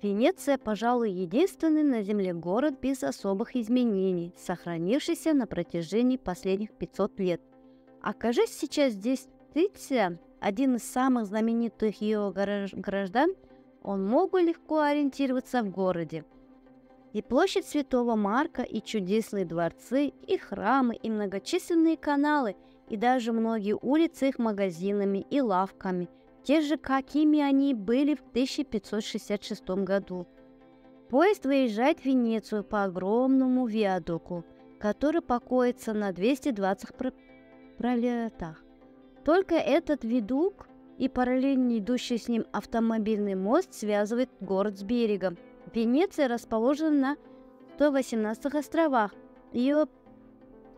Венеция, пожалуй, единственный на Земле город без особых изменений, сохранившийся на протяжении последних 500 лет. Окажись сейчас здесь Тиция, один из самых знаменитых ее граждан, он мог бы легко ориентироваться в городе. И площадь Святого Марка, и чудесные дворцы, и храмы, и многочисленные каналы, и даже многие улицы их магазинами и лавками, те же, какими они были в 1566 году. Поезд выезжает в Венецию по огромному виадуку, который покоится на 220 пролетах. Только этот видук и параллельно идущий с ним автомобильный мост связывает город с берегом. Венеция расположена на 118 островах. Ее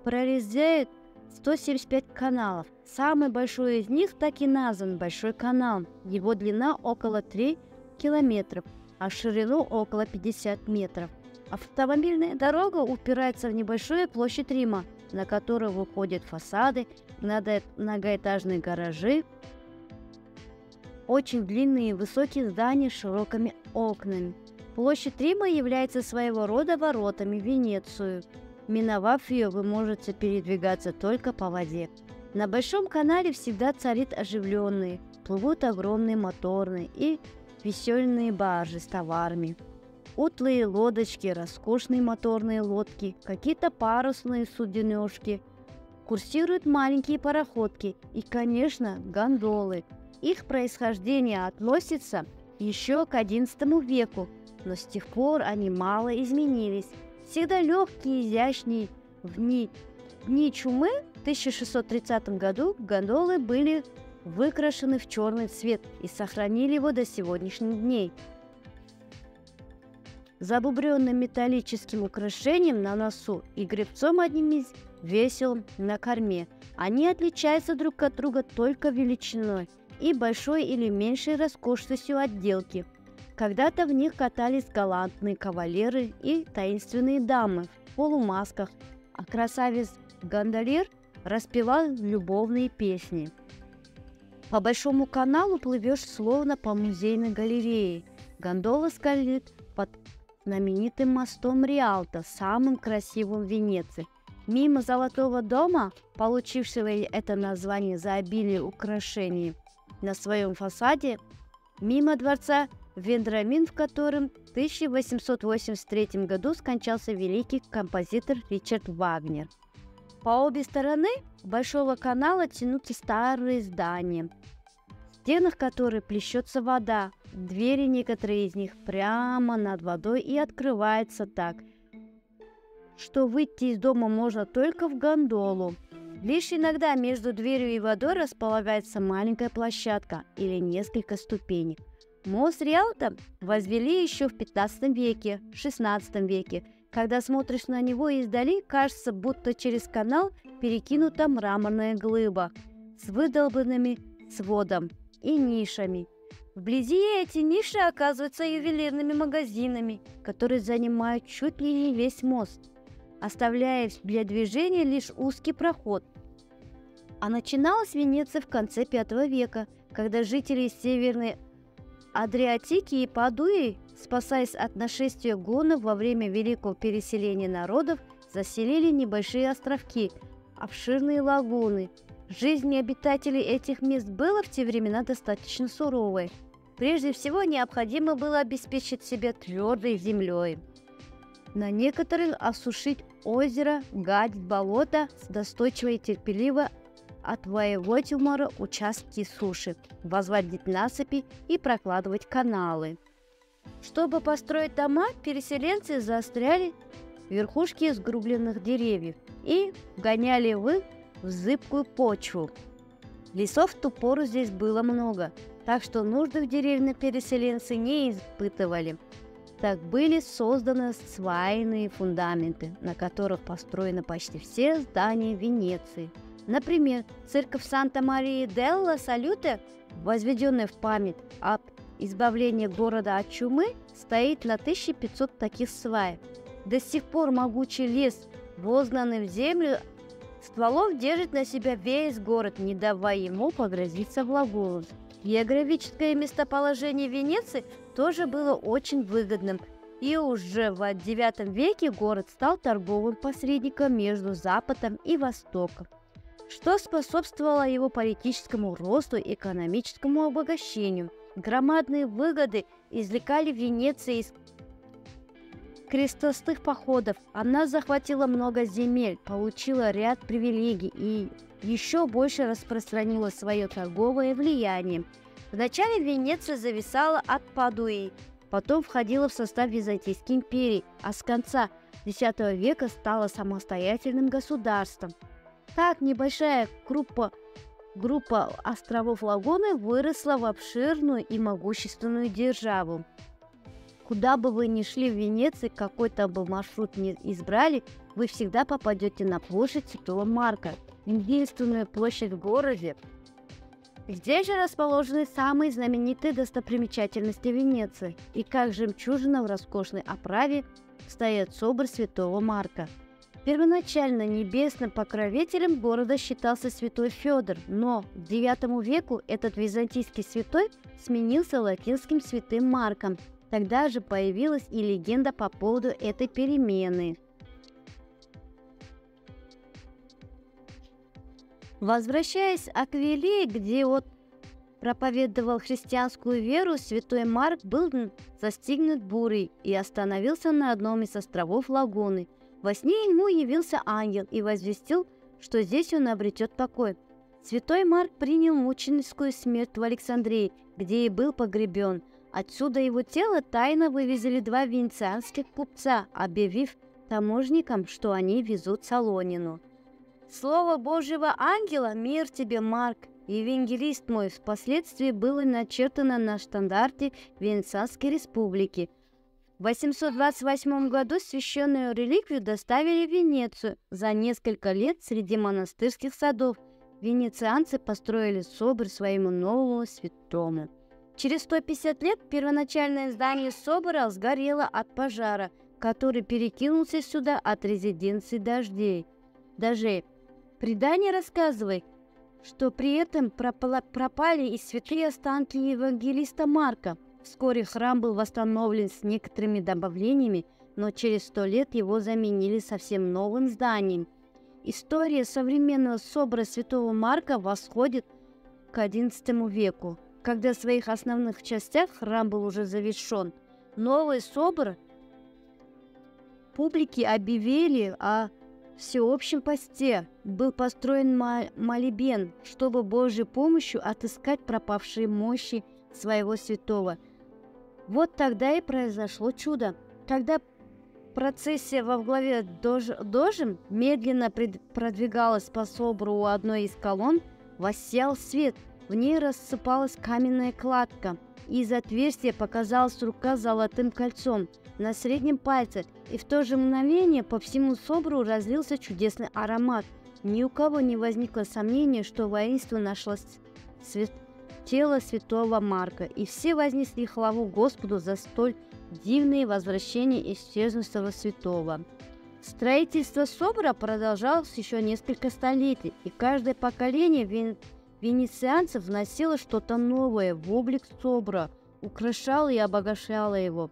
прорезает 175 каналов. Самый большой из них так и назван Большой канал. Его длина около 3 километров, а ширину около 50 метров. Автомобильная дорога упирается в небольшую площадь Рима, на которую выходят фасады, многоэтажные гаражи, очень длинные и высокие здания с широкими окнами. Площадь Рима является своего рода воротами в Венецию. Миновав ее, вы можете передвигаться только по воде. На Большом канале всегда царит оживленные, плывут огромные моторные и весельные баржи с товарами. Утлые лодочки, роскошные моторные лодки, какие-то парусные суденышки. Курсируют маленькие пароходки и, конечно, гондолы. Их происхождение относится еще к XI веку, но с тех пор они мало изменились. Всегда легкие, изящные. В дни, дни чумы в 1630 году гондолы были выкрашены в черный цвет и сохранили его до сегодняшних дней. Забубренным металлическим украшением на носу и гребцом одним из весел на корме. Они отличаются друг от друга только величиной и большой или меньшей роскошностью отделки – когда-то в них катались галантные кавалеры и таинственные дамы в полумасках, а красавец-гондолер распевал любовные песни. По большому каналу плывешь словно по музейной галерее. Гондола скользит под знаменитым мостом Риалто, самым красивым в Венеции. Мимо Золотого дома, получившего это название за обилие украшений на своем фасаде, мимо дворца Вендрамин, в котором в 1883 году скончался великий композитор Ричард Вагнер. По обе стороны Большого канала тянутся старые здания, в стенах которых плещется вода. Двери некоторые из них прямо над водой и открываются так, что выйти из дома можно только в гондолу. Лишь иногда между дверью и водой располагается маленькая площадка или несколько ступенек. Мост Риалто возвели еще в 15 веке, 16 веке. Когда смотришь на него издали, кажется, будто через канал перекинута мраморная глыба с выдолбанными сводом и нишами. Вблизи эти ниши оказываются ювелирными магазинами, которые занимают чуть ли не весь мост, оставляя для движения лишь узкий проход. А начиналась Венеция в конце V века, когда жители Северной Адриатики и Падуи, спасаясь от нашествия гунов во время великого переселения народов, заселили небольшие островки, обширные лагуны. Жизнь обитателей этих мест была в те времена достаточно суровой. Прежде всего, необходимо было обеспечить себя твердой землей. На некоторых осушить озеро, гадить болото достойчиво и терпеливо отвоевать у моря участки суши, возводить насыпи и прокладывать каналы. Чтобы построить дома, переселенцы заостряли верхушки сгрубленных деревьев и гоняли вы в зыбкую почву. Лесов в ту пору здесь было много, так что нужды в деревне переселенцы не испытывали. Так были созданы свайные фундаменты, на которых построены почти все здания Венеции – Например, церковь Санта-Марии Делла Салюте, возведенная в память об избавлении города от чумы, стоит на 1500 таких свай. До сих пор могучий лес, возгланный в землю, стволов держит на себя весь город, не давая ему погрузиться в лагуну. Географическое местоположение Венеции тоже было очень выгодным, и уже в IX веке город стал торговым посредником между Западом и Востоком, что способствовало его политическому росту и экономическому обогащению. Громадные выгоды извлекали Венеция из крестовых походов. Она захватила много земель, получила ряд привилегий и еще больше распространила свое торговое влияние. Вначале Венеция зависала от Падуи, потом входила в состав Византийской империи, а с конца X века стала самостоятельным государством. Так небольшая группа, группа островов Лагуны выросла в обширную и могущественную державу. Куда бы вы ни шли в Венеции, какой-то бы маршрут не избрали, вы всегда попадете на площадь Святого Марка, единственную площадь в городе. Здесь же расположены самые знаменитые достопримечательности Венеции, и как жемчужина в роскошной оправе стоит собор Святого Марка. Первоначально небесным покровителем города считался святой Федор, но к IX веку этот византийский святой сменился латинским святым Марком, Тогда же появилась и легенда по поводу этой перемены. Возвращаясь к Аквилии, где вот проповедовал христианскую веру, святой Марк был застигнут бурей и остановился на одном из островов Лагуны. Во сне ему явился ангел и возвестил, что здесь он обретет покой. Святой Марк принял мученическую смерть в Александрии, где и был погребен – Отсюда его тело тайно вывезли два венецианских купца, объявив таможникам, что они везут Солонину. Слово Божьего ангела «Мир тебе, Марк!» Евангелист мой впоследствии было начертано на штандарте Венецианской республики. В 828 году священную реликвию доставили в Венецию. За несколько лет среди монастырских садов венецианцы построили собор своему новому святому. Через 150 лет первоначальное здание собора сгорело от пожара, который перекинулся сюда от резиденции дождей. Дождей. Предание рассказывает, что при этом пропали и святые останки евангелиста Марка. Вскоре храм был восстановлен с некоторыми добавлениями, но через сто лет его заменили совсем новым зданием. История современного собора святого Марка восходит к XI веку когда в своих основных частях храм был уже завершен, новый собор публики объявили о всеобщем посте. Был построен молебен, чтобы Божьей помощью отыскать пропавшие мощи своего святого. Вот тогда и произошло чудо. Когда процессия во главе дож, Дожем медленно продвигалась по собору у одной из колонн, воссиял свет – в ней рассыпалась каменная кладка. Из отверстия показалась рука с золотым кольцом на среднем пальце, и в то же мгновение по всему собору разлился чудесный аромат. Ни у кого не возникло сомнения, что воинство нашло свет... тело святого Марка, и все вознесли хвалу Господу за столь дивное возвращение исчезнувшего святого. Строительство собора продолжалось еще несколько столетий, и каждое поколение венецианцев вносило что-то новое в облик Собра, украшало и обогащало его.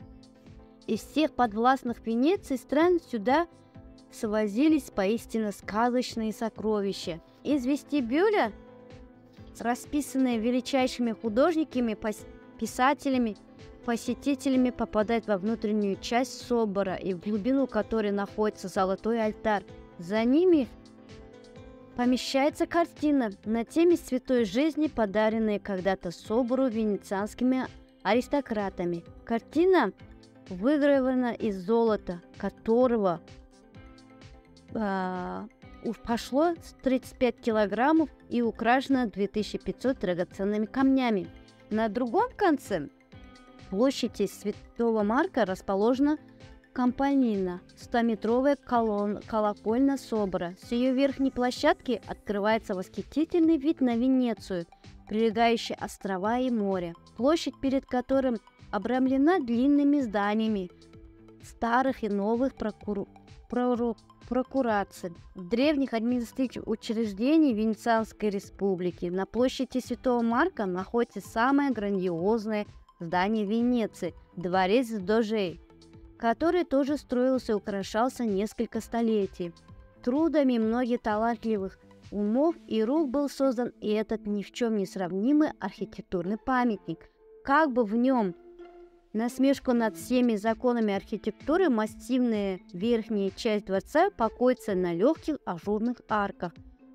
Из всех подвластных Венеции стран сюда свозились поистине сказочные сокровища. Из вестибюля, расписанные величайшими художниками, писателями, посетителями попадать во внутреннюю часть собора и в глубину которой находится золотой алтарь. За ними помещается картина на теме святой жизни, подаренная когда-то собору венецианскими аристократами. Картина выгравирована из золота, которого э, пошло 35 килограммов и украшено 2500 драгоценными камнями. На другом конце площади Святого Марка расположена Компанина, 100-метровая колонн, колокольня собора. С ее верхней площадки открывается восхитительный вид на Венецию, прилегающие острова и море. Площадь, перед которым обрамлена длинными зданиями старых и новых прокур... прокурации древних административных учреждений Венецианской республики на площади Святого Марка находится самое грандиозное здание Венеции – дворец Дожей, который тоже строился и украшался несколько столетий. Трудами многих талантливых умов и рук был создан и этот ни в чем не сравнимый архитектурный памятник. Как бы в нем насмешку над всеми законами архитектуры массивная верхняя часть дворца покоится на легких ажурных арках.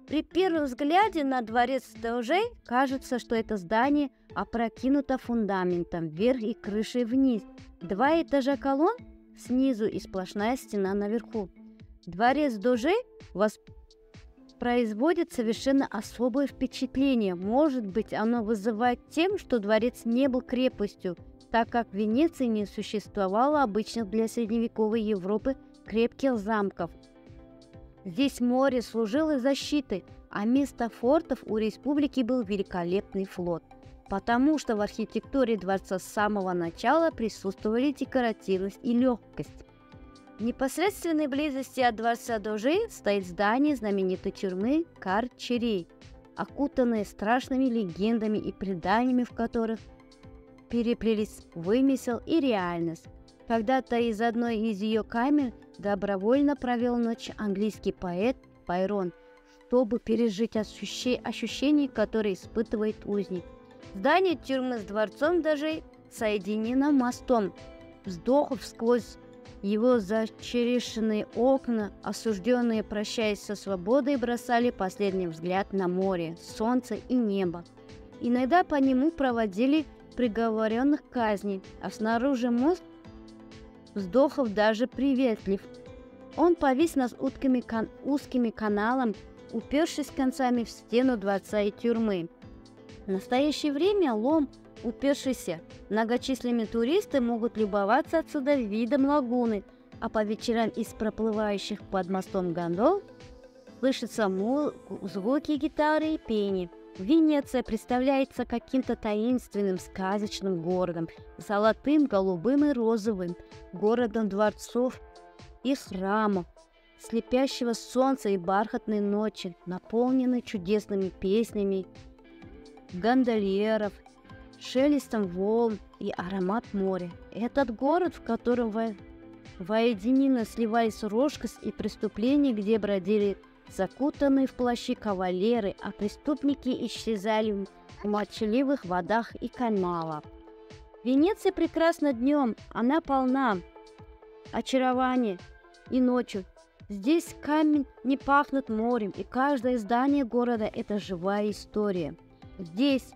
При первом взгляде на дворец Должей кажется, что это здание опрокинуто фундаментом вверх и крышей вниз. Два этажа колонн снизу и сплошная стена наверху. Дворец Должей вас производит совершенно особое впечатление. Может быть, оно вызывает тем, что дворец не был крепостью, так как в Венеции не существовало обычных для средневековой Европы крепких замков. Здесь море служило защитой, а вместо фортов у республики был великолепный флот, потому что в архитектуре дворца с самого начала присутствовали декоративность и легкость. В непосредственной близости от дворца Дожи стоит здание знаменитой тюрьмы Карчери, окутанное страшными легендами и преданиями, в которых переплелись вымысел и реальность. Когда-то из одной из ее камер добровольно провел ночь английский поэт Байрон, чтобы пережить ощущение, ощущения, которые испытывает узник. Здание тюрьмы с дворцом даже соединено мостом. Вздохов сквозь его зачерешенные окна, осужденные, прощаясь со свободой, бросали последний взгляд на море, солнце и небо. Иногда по нему проводили приговоренных к казни, а снаружи мост вздохов даже приветлив. Он повис над узкими, кан узкими каналом, упершись концами в стену дворца и тюрьмы. В настоящее время лом – упершийся. Многочисленные туристы могут любоваться отсюда видом лагуны, а по вечерам из проплывающих под мостом гондол слышатся звуки гитары и пени. Венеция представляется каким-то таинственным сказочным городом, золотым, голубым и розовым, городом дворцов и храмов, слепящего солнца и бархатной ночи, наполненной чудесными песнями гондольеров шелестом волн и аромат моря. Этот город, в котором во... воединенно сливались роскошь и преступления, где бродили закутанные в плащи кавалеры, а преступники исчезали в молчаливых водах и каналах. Венеция прекрасна днем, она полна очарования и ночью. Здесь камень не пахнет морем, и каждое здание города – это живая история. Здесь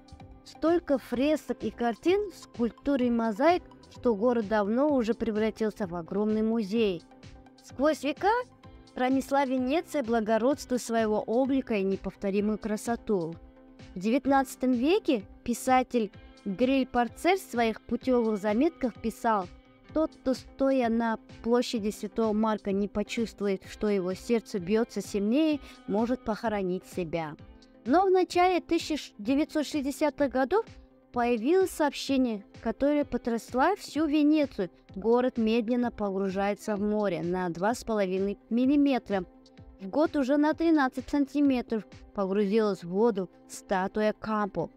Столько фресок и картин, скульптур и мозаик, что город давно уже превратился в огромный музей. Сквозь века пронесла Венеция благородство своего облика и неповторимую красоту. В XIX веке писатель Гриль Парцель в своих путевых заметках писал «Тот, кто, стоя на площади Святого Марка, не почувствует, что его сердце бьется сильнее, может похоронить себя». Но в начале 1960-х годов появилось сообщение, которое потрясло всю Венецию. Город медленно погружается в море на 2,5 мм. В год уже на 13 сантиметров погрузилась в воду статуя Кампо.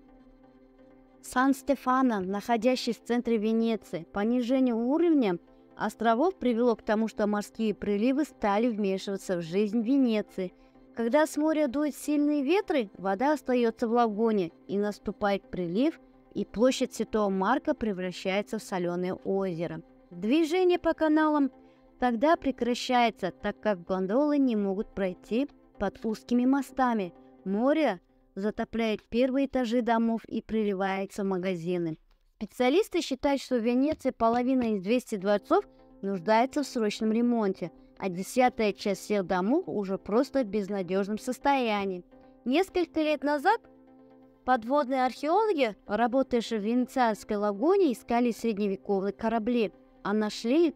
Сан-Стефано, находящийся в центре Венеции, понижение уровня островов привело к тому, что морские приливы стали вмешиваться в жизнь Венеции – когда с моря дуют сильные ветры, вода остается в лагуне, и наступает прилив, и площадь Святого Марка превращается в соленое озеро. Движение по каналам тогда прекращается, так как гондолы не могут пройти под узкими мостами. Море затопляет первые этажи домов и приливается в магазины. Специалисты считают, что в Венеции половина из 200 дворцов нуждается в срочном ремонте – а десятая часть всех домов уже просто в безнадежном состоянии. Несколько лет назад Подводные археологи, работавшие в Венецианской лагуне, искали средневековые корабли, а нашли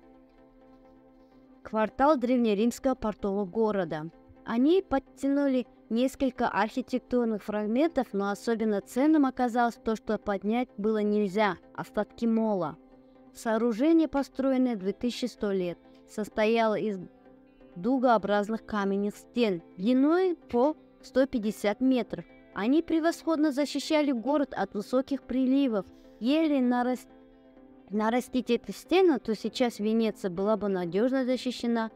квартал древнеримского портового города. Они подтянули несколько архитектурных фрагментов, но особенно ценным оказалось то, что поднять было нельзя – остатки мола. Сооружение, построенное 2100 лет, состояло из дугообразных каменных стен длиной по 150 метров они превосходно защищали город от высоких приливов. Ели нарас... нарастить эту стену, то сейчас Венеция была бы надежно защищена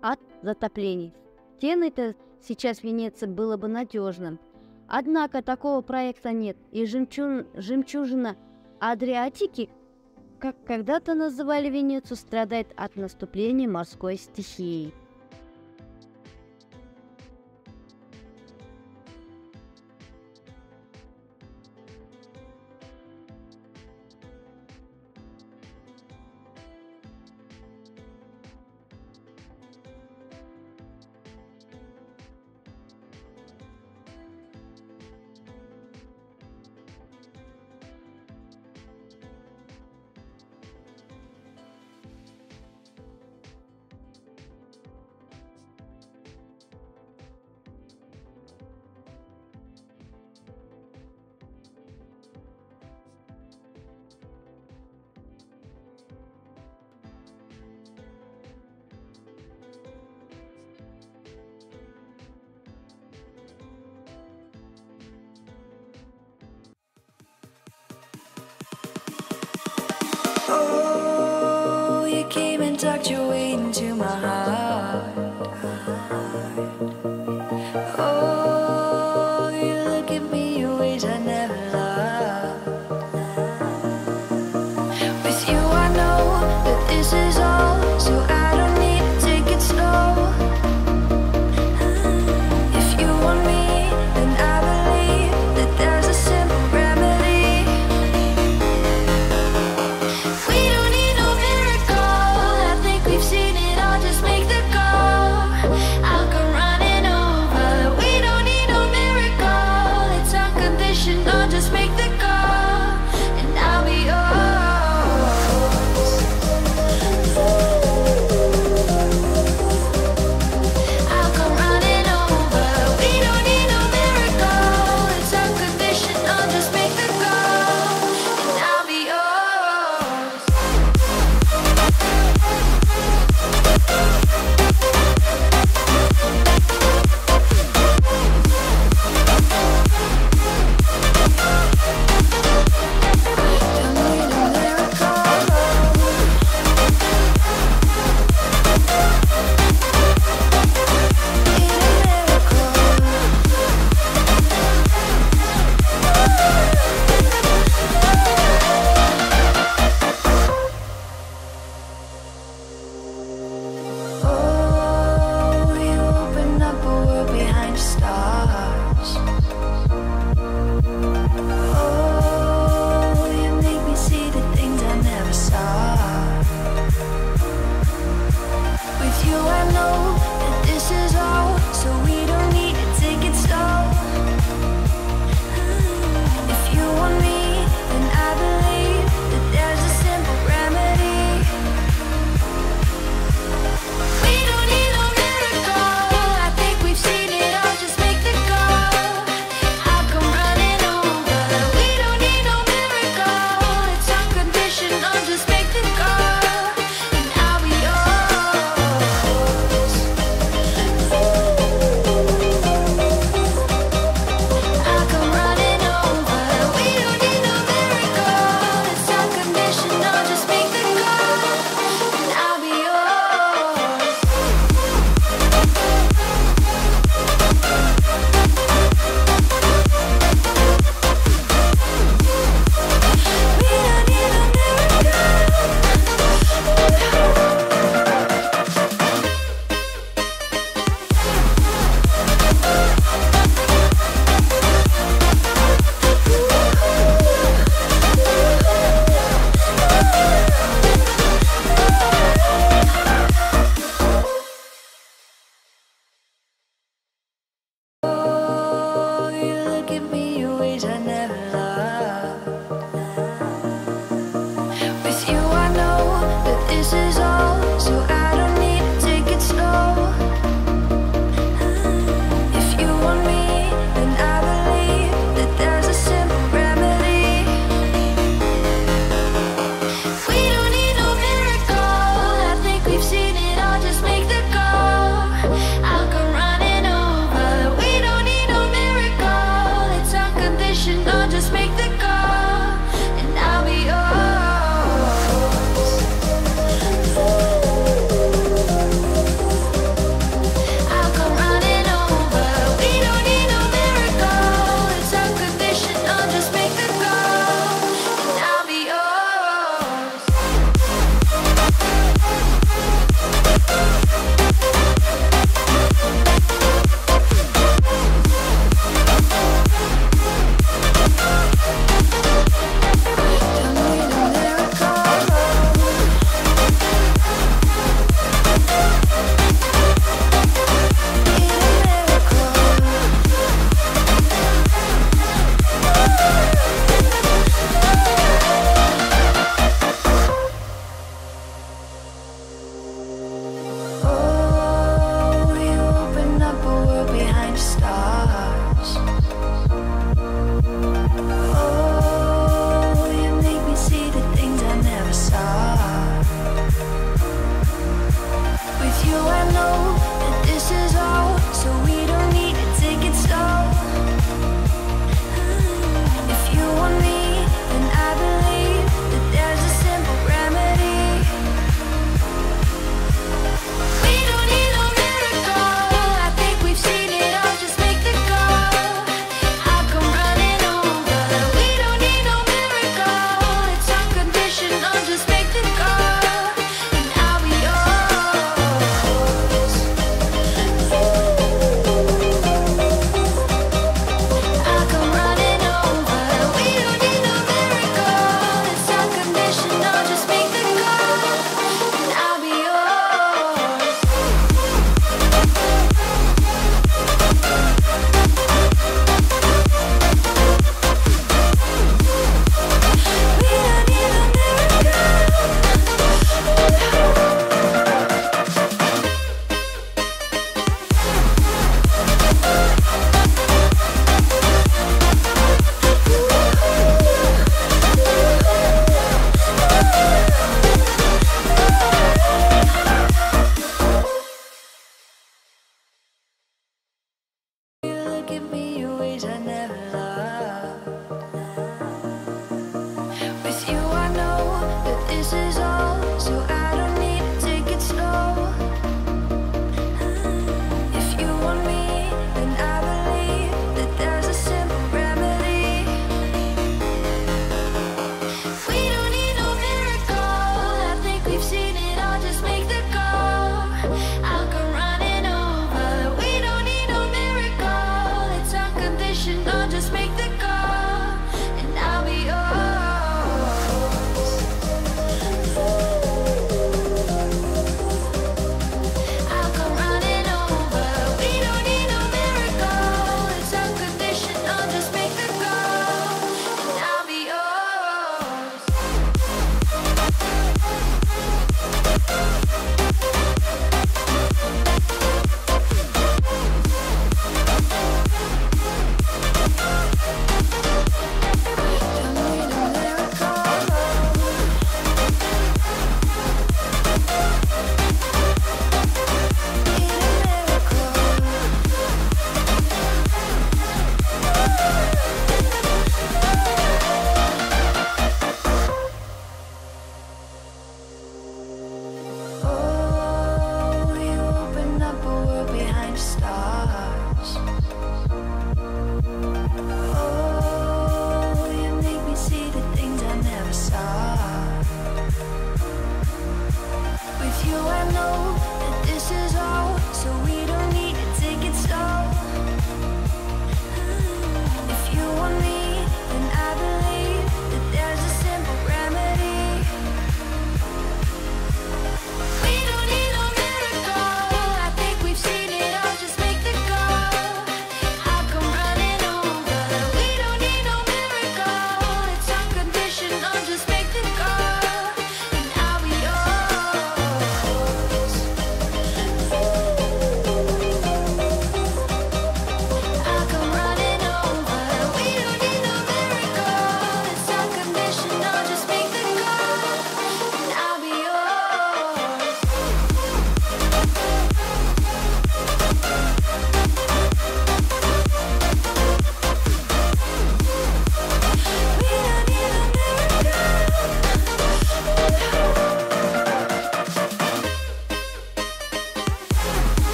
от затоплений. Стены-то сейчас Венеция было бы надежным. Однако такого проекта нет, и жемчу... жемчужина Адриатики, как когда-то называли Венецию, страдает от наступления морской стихии. Oh.